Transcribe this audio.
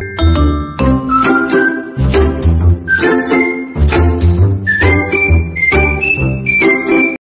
you